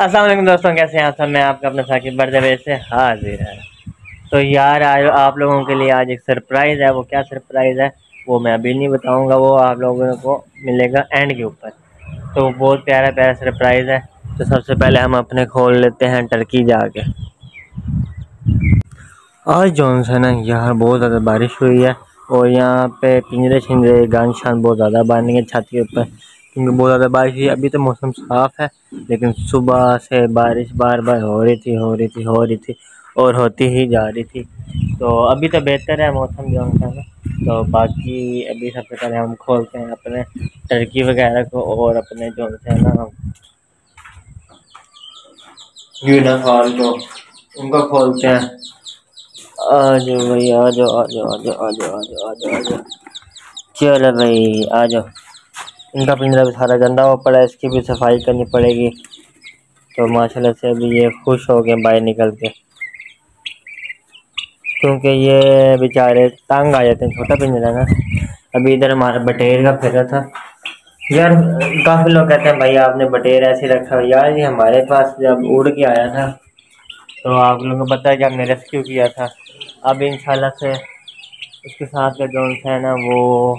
असलम दोस्तों, कैसे हैं सब? मैं आपका अपना साकिब बर्दवे से हाजिर है। तो यार, आज आप लोगों के लिए आज एक सरप्राइज़ है। वो क्या सरप्राइज़ है? वो मैं अभी नहीं बताऊँगा। वो आप लोगों को मिलेगा एंड के ऊपर। तो बहुत प्यारा प्यारा सरप्राइज़ है। तो सबसे पहले हम अपने खोल लेते हैं टर्की जाके। आज जौन सा ना, यहाँ बहुत ज़्यादा बारिश हुई है। और यहाँ पे पिंजरे छिंजरे गान शान बहुत ज़्यादा बन गए छत के ऊपर। क्योंकि बहुत ज़्यादा बारिश हुई। अभी तो मौसम साफ़ है, लेकिन सुबह से बारिश बार बार हो रही थी, हो रही थी, हो रही थी और होती ही जा रही थी। तो अभी तो बेहतर है मौसम जो है ना। तो बाकी अभी सबसे पहले हम खोलते हैं अपने टर्की वगैरह को और अपने जो है ना हम यूनिफॉर्म को उनको खोलते हैं। आ जाओ भाई, आ जाओ आ जाओ आ जाओ आ जाओ आ जाओ आ जाओ। चलो भाई, आ जाओ। इनका पिंजरा भी सारा गंदा हो पड़ा है, इसकी भी सफ़ाई करनी पड़ेगी। तो माशाल्लाह से अभी ये खुश हो गए बाहर निकल के। क्योंकि ये बेचारे तंग आ जाते हैं, छोटा पिंजरा ना। अभी इधर हमारा बटेर का फिर था। यार, काफ़ी लोग कहते हैं, भाई, आपने बटेर ऐसे रखा यार, ये हमारे पास जब उड़ के आया था तो आप लोगों को पता है कि हमने रेस्क्यू किया था। अब इंशाल्लाह से उसके साथ का जो है ना, वो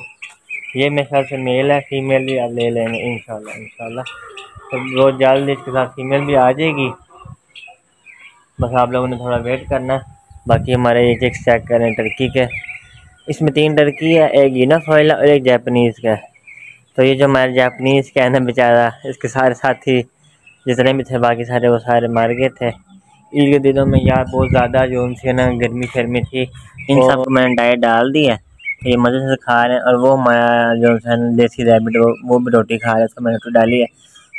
ये मेरे ख्याल से मेल है फीमेल भी आप ले लेंगे इंशाल्लाह इंशाल्लाह। तो बहुत जल्द इसके साथ फीमेल भी आ जाएगी। बस आप लोगों ने थोड़ा वेट करना बाकी हमारे ये चिक्स चेक करें टर्की के। इसमें तीन टर्की है एक यूनाफॉइल और एक जैपनीज़ का। तो ये जो हमारे जापनीज़ का है ना बेचारा इसके सारे साथी जितने भी थे बाकी सारे वो सारे मार गए थे। ईद के दिनों में यार बहुत ज़्यादा जो उनसे ना गर्मी शर्मी थी इन सबको मैंने डाइट डाल दी है। ये मज़े से खा रहे हैं और वो हमारा जो है देसी रैबिट वो वो भी रोटी खा रहा है, उसको मैंने रोटी डाली है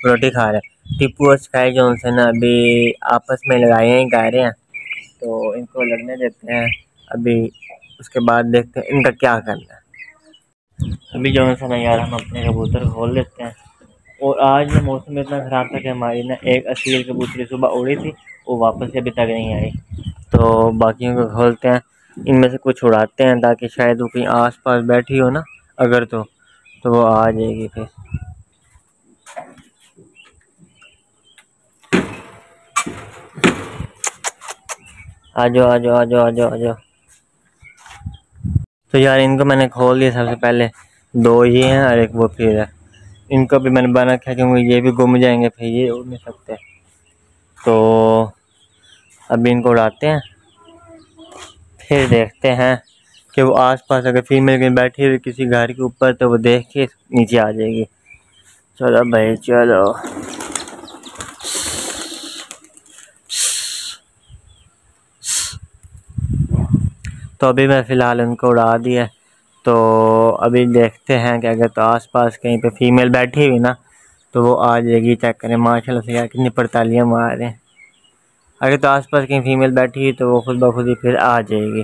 रोटी खा रहे हैं। टिप्पू और स्काई जो है ना अभी आपस में लगाए हैं, गा रहे हैं तो इनको लड़ने देते हैं। अभी उसके बाद देखते हैं इनका क्या करना है। अभी जो है ना यार, हम अपने कबूतर खोल लेते हैं। और आज मौसम इतना ख़राब था कि हमारी ना एक असील कबूतरी सुबह उड़ी थी, वो वापस अभी तक नहीं आई। तो बाकियों को खोलते हैं। इनमें से कुछ उड़ाते हैं ताकि शायद वो कहीं आस पास बैठी हो ना, अगर तो तो वो आ जाएगी फिर। आ जाओ आ जाओ आ जाओ आ जाओ आ जाओ तो यार इनको मैंने खोल दिया सबसे पहले। दो ये हैं और एक वो फिर है। इनको भी मैंने बना रखा क्योंकि ये भी गुम जाएँगे, फिर ये उड़ नहीं सकते। तो अभी इनको उड़ाते हैं। फिर देखते हैं कि वो आसपास अगर फीमेल कहीं बैठी हुई किसी घर के ऊपर तो वो देख के नीचे आ जाएगी। चलो भाई, चलो। तो अभी मैं फ़िलहाल उनको उड़ा दिया। तो अभी देखते हैं कि अगर तो आसपास कहीं पे फीमेल बैठी हुई ना तो वो आ जाएगी, चेक करें। माशाल्लाह से यार कितनी पड़तालियाँ मार रहे हैं। अगर तो आसपास कहीं फीमेल बैठी है तो वो खुद ब खुद ही फिर आ जाएगी।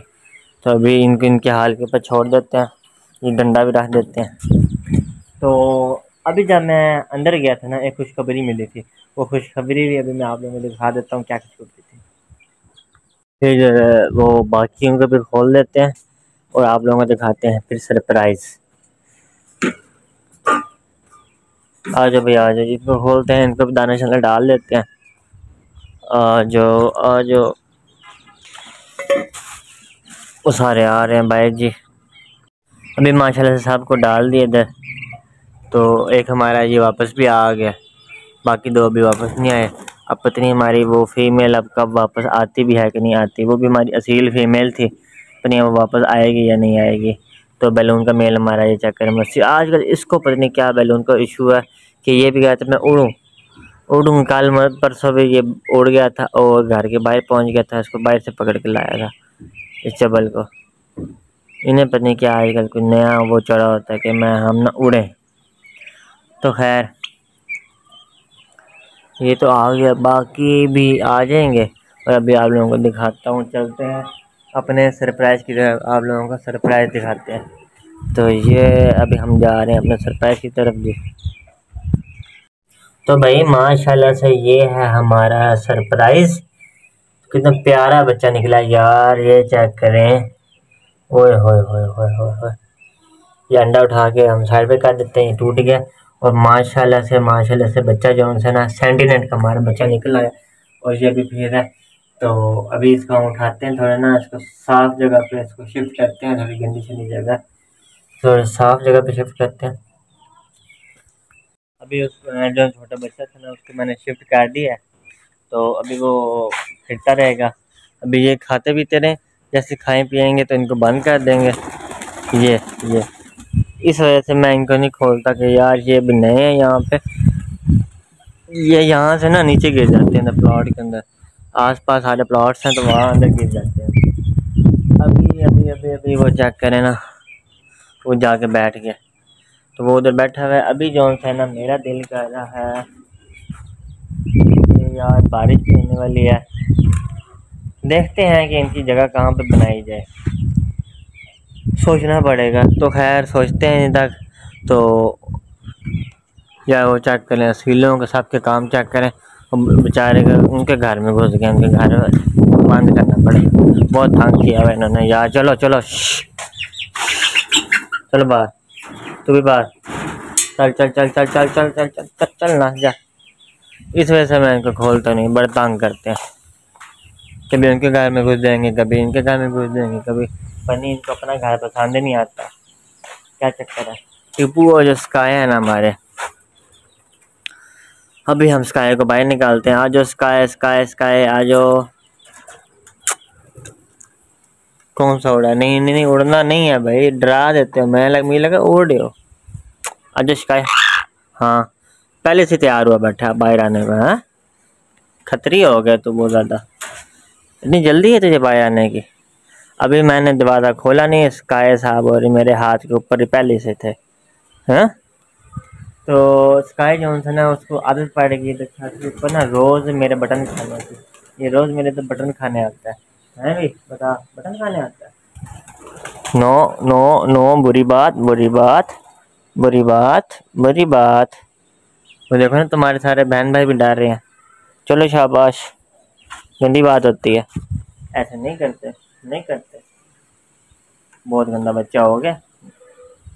तो अभी इनको, इनके हाल के ऊपर छोड़ देते हैं, ये डंडा भी रख देते हैं। तो अभी जब मैं अंदर गया था ना, एक खुशखबरी मिली थी। वो खुशखबरी भी अभी मैं आप लोगों को दिखा देता हूँ क्या खुशखबरी थी। फिर वो बाकियों को भी खोल देते हैं और आप लोगों को दिखाते हैं फिर सरप्राइज़। आ जाओ भाई आ जाओ जिनको खोलते हैं, इनको भी दाना शाना डाल देते हैं। आ जाओ आ जाओ वो सारे आ रहे हैं भाई जी। अभी माशाल्लाह से साहब को डाल दिए इधर। तो एक हमारा ये वापस भी आ गया। बाकी दो अभी वापस नहीं आए। अब पत्नी हमारी वो फीमेल अब कब वापस आती भी है कि नहीं आती। वो भी हमारी असील फीमेल थी। पत्नी वो वापस आएगी या नहीं आएगी। तो बैलून का मेल हमारा ये चक्कर मस्ती आजकल इसको पत्नी क्या बैलून का इशू है कि ये भी कहता मैं उड़ूँ। उड़ूँ कल परसों भी ये उड़ गया था और घर के बाहर पहुँच गया था, इसको बाहर से पकड़ के लाया था, इस चबल को। इन्हें पता नहीं क्या आजकल कोई नया वो चढ़ा होता है कि मैं, हम ना उड़े। तो खैर, ये तो आ गया, बाकी भी आ जाएँगे। और अभी आप लोगों को दिखाता हूँ, चलते हैं अपने सरप्राइज़ की तरफ़। आप लोगों का सरप्राइज़ दिखाते हैं। तो ये, अभी हम जा रहे हैं अपने सरप्राइज़ की तरफ़ जी। तो भाई, माशाल्लाह से ये है हमारा सरप्राइज़। कितना प्यारा बच्चा निकला यार, ये चेक करें। ओए, होए होए होए होए ये अंडा उठा के हम साइड पे कर देते हैं, टूट गया। और माशाल्लाह से माशाल्लाह से बच्चा जो है ना सेंटीनेट का हमारा बच्चा निकला है और ये अभी फिर है तो अभी इसको हम उठाते हैं थोड़ा ना, इसको साफ़ जगह पे इसको शिफ्ट करते हैं, थोड़ी गंदी शंदी जगह। थोड़ा साफ़ जगह पे शिफ्ट करते हैं। अभी उस जो छोटा बच्चा था ना, उसको मैंने शिफ्ट कर दिया है। तो अभी वो फिरता रहेगा। अभी ये खाते पीते रहें जैसे खाएँ पिएँगे तो इनको बंद कर देंगे। ये ये। इस वजह से मैं इनको नहीं खोलता कि यार ये भी नए हैं यहाँ पे। ये यहाँ से ना नीचे गिर जाते हैं प्लाट के अंदर। आस पास सारे प्लाट्स हैं तो वहाँ अंदर गिर जाते हैं। अभी अभी अभी अभी वो चेक करें ना। वो जाके बैठ गया। तो वो उधर बैठा हुआ है। अभी जो है ना मेरा दिल कर रहा है। यार बारिश भी होने वाली है। देखते हैं कि इनकी जगह कहाँ पे बनाई जाए। सोचना पड़ेगा। तो खैर, सोचते हैं तक तो या वो चेक करें सीलों के सब के काम चेक करें। बेचारे उनके घर में घुस गए, उनके घर बंद करना पड़े बहुत तंग किया हुआ इन्होंने। यार चलो चलो चलो बाहर। तू भी बाहर। चल चल चल चल चल चल चल चल चल चल ना, जा। इस वजह से मैं इनको खोलता नहीं, बड़े तंग करते हैं। कभी उनके घर में घुस देंगे कभी इनके घर में घुस देंगे कभी पनी इनको अपना घर पसंद नहीं आता। क्या चक्कर है? टिपू और जो स्काई है ना हमारे, अभी हम स्काई को बाहर निकालते हैं। आज जो स्काई स्काई स्काई आज। कौन सा उड़ा? नहीं नहीं नहीं, उड़ना नहीं है भाई, डरा देते हो। मैं लग, मुझे लगा उड़ हो। आज स्काई हाँ पहले से तैयार हुआ, बैठा, बाहर आने में हाँ? खतरी हो गया तो बहुत ज़्यादा। इतनी जल्दी है तुझे बाहर आने की? अभी मैंने दरवाज़ा खोला नहीं स्काई साहब और मेरे हाथ के ऊपर पहले से थे, हैं? तो स्काई जो है ना, उसको आदत पड़ गई तो ऊपर ना रोज़ मेरे बटन खाने की। ये रोज़ मेरे तो बटन खाने आता है। हैं भाई, बता, बटन खाने आता है? नो नो नो, बुरी बात बुरी बात। बुरी बात बुरी बात। वो देखो ना, तुम्हारे सारे बहन भाई भी डर रहे हैं। चलो शाबाश। गंदी बात होती है। ऐसे नहीं करते नहीं करते। बहुत गंदा बच्चा हो गया।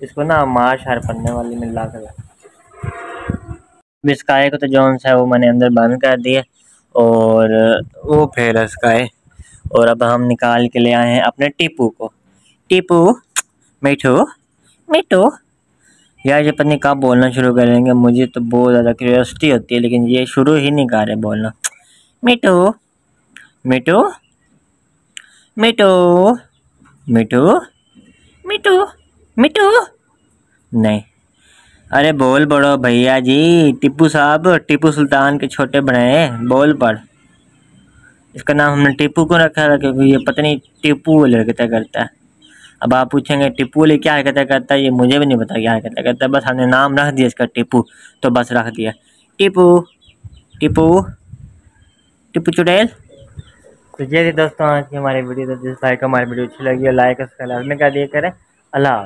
इसको ना मार शार पढ़ने वाली मिला कर। स्काई को तो जौन है, वो मैंने अंदर बंद कर दिया। और वो फिर स्काई और अब हम निकाल के ले आए हैं अपने टीपू को। टीपू, मिठू मिठू। यार ये पत्नी कब बोलना शुरू करेंगे मुझे तो बहुत ज़्यादा क्यूरियोसिटी होती है, लेकिन ये शुरू ही नहीं कर रहे बोलना। मिठू मिठू मिठू मिठू मिठू मिठू। नहीं। अरे बोल पड़ो भैया जी टिप्पू साहब टिप्पू सुल्तान के छोटे बड़े बोल पड़ इसका नाम हमने टिप्पू को रखा था, क्योंकि ये पता नहीं टिप्पू हरकतें करता है। अब आप पूछेंगे, टिप्पू वाले क्या हरकतें करता है ये मुझे भी नहीं पता क्या हरकतें करता है बस हमने नाम रख दिया इसका, टिप्पू। तो बस रख दिया। टिप्पू टिप्पू टिप्पू चुड़ैल? तो थी दोस्तों, आज की हमारी वीडियो तो जिस भाई को हमारी वीडियो अच्छी लगी हो लाइक उसका लाजमी कर दिया करें। अल्लाह